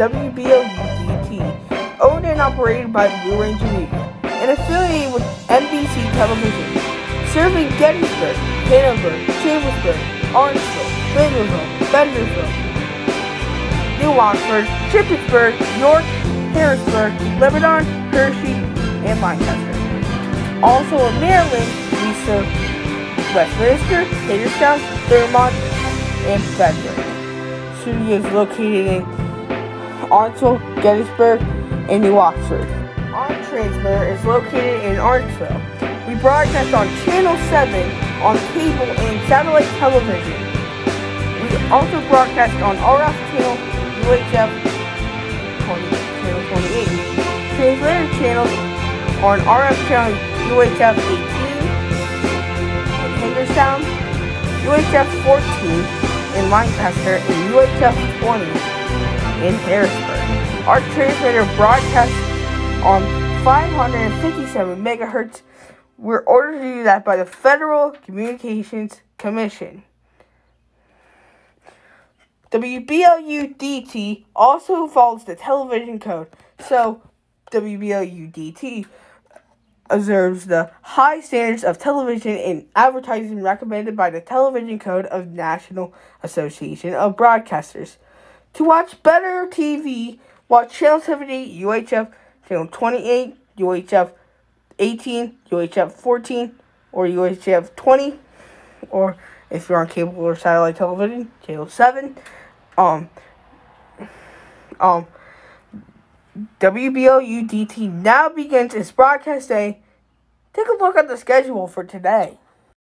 WBLU-DT, owned and operated by Blue Ranger Media, and affiliated with NBC Television, serving Gettysburg, Hanover, Chambersburg, Orangeville, Bakersville, Bendersville, New Oxford, Shippensburg, York, Harrisburg, Lebanon, Hershey, and Lancaster. Also in Maryland, we serve Westminster, Hagerstown, Thurmont, and Frederick. is located in Arendtsville, Gettysburg, and New Oxford. Our transmitter is located in Arendtsville. We broadcast on Channel 7 on cable and satellite television. We also broadcast on RF channel UHF 20, channel 28. Translator channels on RF channel UHF 18 and Hagerstown, UHF 14 in Lancaster, and UHF 20 in Harrisburg. Our transmitter broadcasts on 557 megahertz. We're ordered to do that by the Federal Communications Commission. WBLU-DT also follows the television code, so WBLU-DT observes the high standards of television and advertising recommended by the Television Code of National Association of Broadcasters. To watch better TV, watch Channel 78, UHF, Channel 28, UHF 18, UHF 14, or UHF 20, or if you're on cable or satellite television, Channel 7. Um, um, WBLU-DT now begins its broadcast day. Take a look at the schedule for today.